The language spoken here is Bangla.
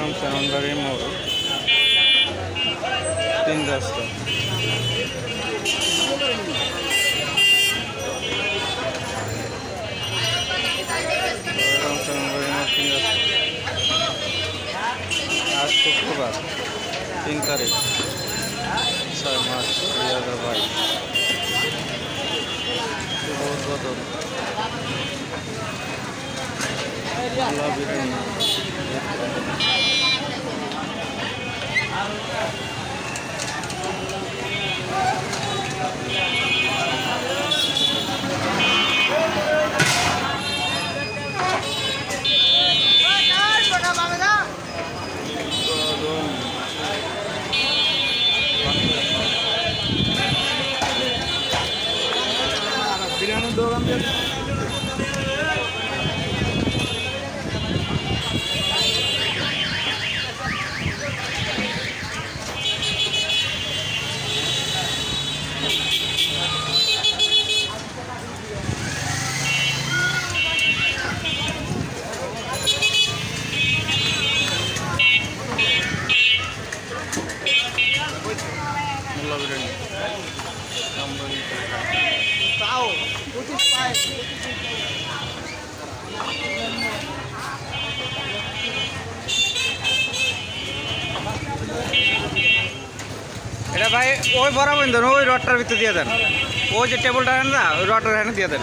রাস্তা। সেনবাড়ির মোড় তিন রাস্তা। আজ শুক্রবার, তিন তারিখ, ছয় মাস দুই হাজার বাইশ। উদ্বোধন। dois, dois, dois. এটা ভাই, ওই বরাবর দেন, ওই রডটার ভিতরে দিয়ে দেন। ওই যে টেবিলটা না, ওই রডটার হেন দিয়ে দেন।